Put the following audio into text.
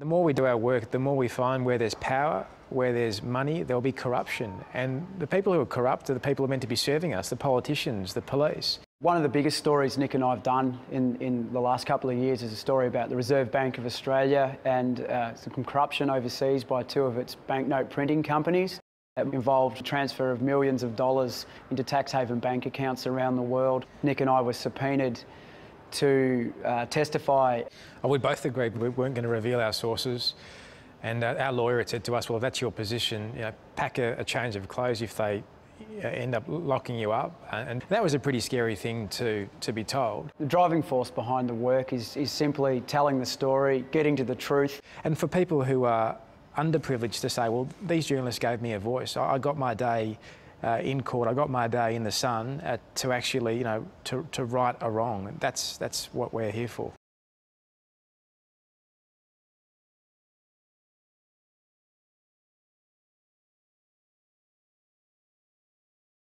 The more we do our work, the more we find where there's power, where there's money, there'll be corruption. And the people who are corrupt are the people who are meant to be serving us, the politicians, the police. One of the biggest stories Nick and I have done in, in the last couple of years is a story about the Reserve Bank of Australia and uh, some corruption overseas by two of its banknote printing companies. It involved transfer of millions of dollars into tax haven bank accounts around the world. Nick and I were subpoenaed to uh, testify. Oh, we both agreed we weren't going to reveal our sources. And uh, our lawyer had said to us, well, if that's your position, you know, pack a, a change of clothes if they uh, end up locking you up. And that was a pretty scary thing to, to be told. The driving force behind the work is, is simply telling the story, getting to the truth. And for people who are underprivileged to say, well, these journalists gave me a voice. I got my day uh, in court. I got my day in the sun uh, to actually, you know, to, to right a wrong. That's, that's what we're here for.